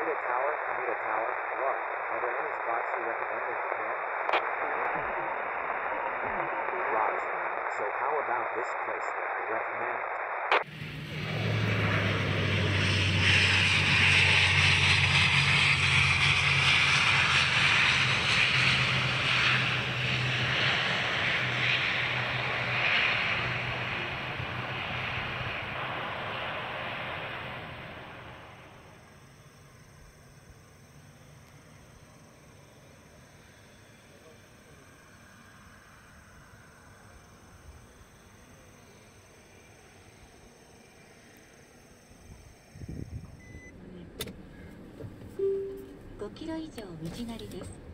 need a tower. I need a tower. Look, are there any spots you recommend in Japan? Roger. So how about this place that I recommend? 5キロ以上道なりです。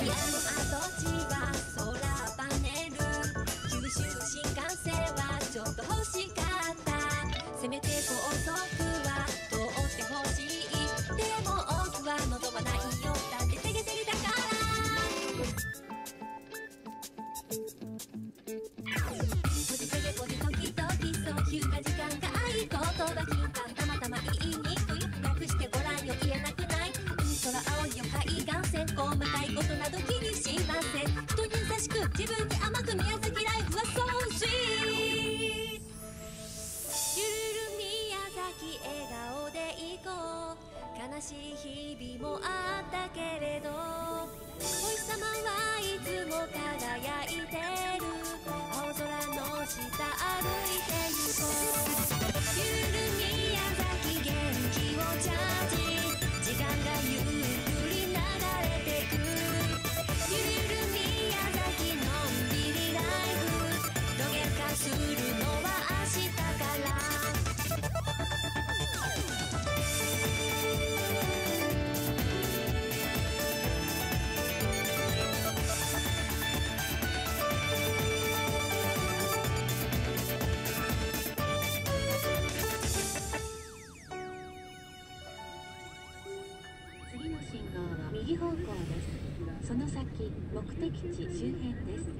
Yes. 自分って甘く見えライフはそうゆる宮崎笑顔でいこう悲しい日々もあったけど目的地周辺です。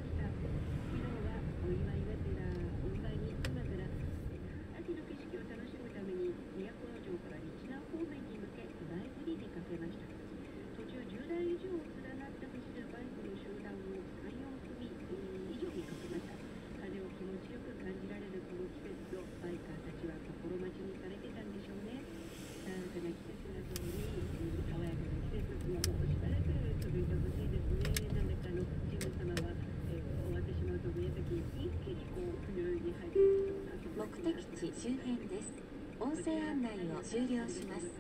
音声案内を終了します。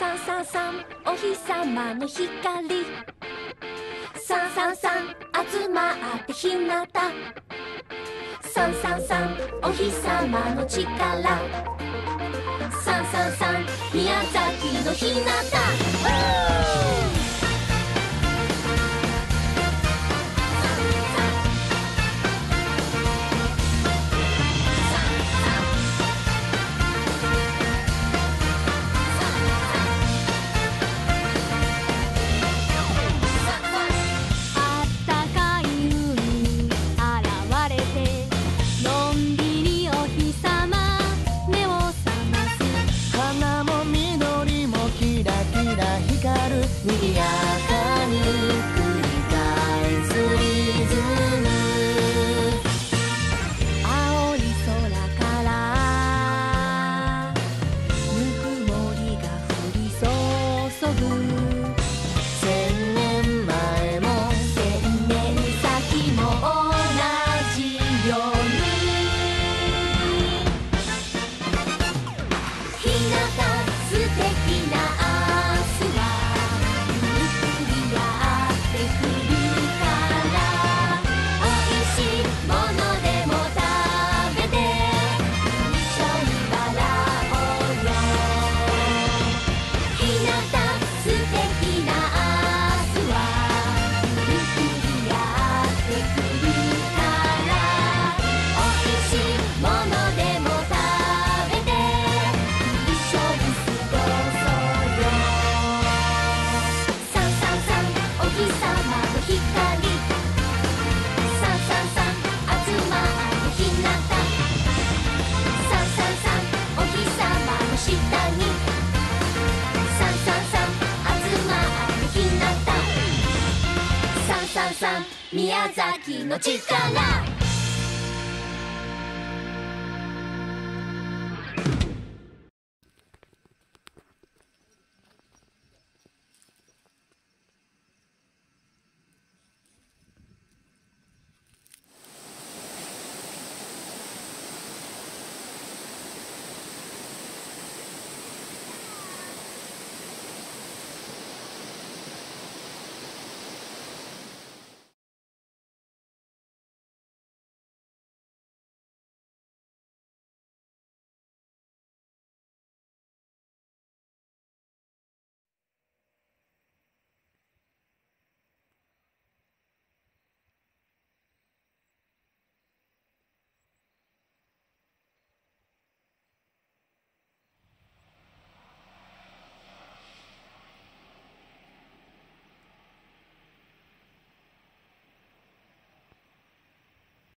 さんさんさんお日様の光。さんさんさん集まってひなたさんさんさんお日様の力。さんさんさん宮崎のひなたさん宮崎の力。